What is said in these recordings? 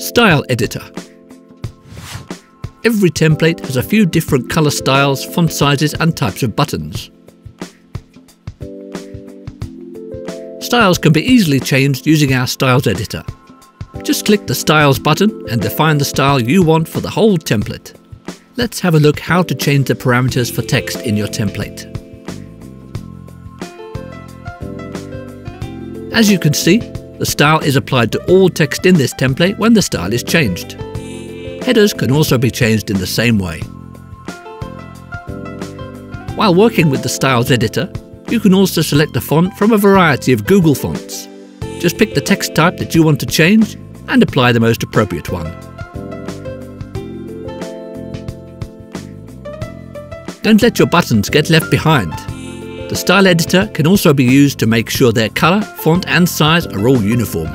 Style Editor Every template has a few different colour styles, font sizes and types of buttons. Styles can be easily changed using our Styles Editor. Just click the Styles button and define the style you want for the whole template. Let's have a look how to change the parameters for text in your template. As you can see, the style is applied to all text in this template when the style is changed. Headers can also be changed in the same way. While working with the Styles editor, you can also select a font from a variety of Google fonts. Just pick the text type that you want to change and apply the most appropriate one. Don't let your buttons get left behind. The style editor can also be used to make sure their colour, font and size are all uniform.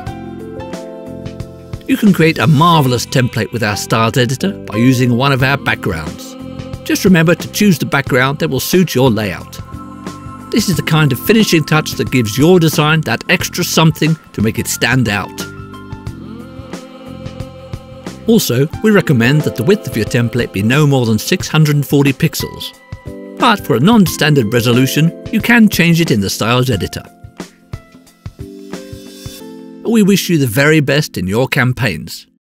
You can create a marvellous template with our styles editor by using one of our backgrounds. Just remember to choose the background that will suit your layout. This is the kind of finishing touch that gives your design that extra something to make it stand out. Also, we recommend that the width of your template be no more than 640 pixels. But for a non-standard resolution, you can change it in the Styles editor. We wish you the very best in your campaigns.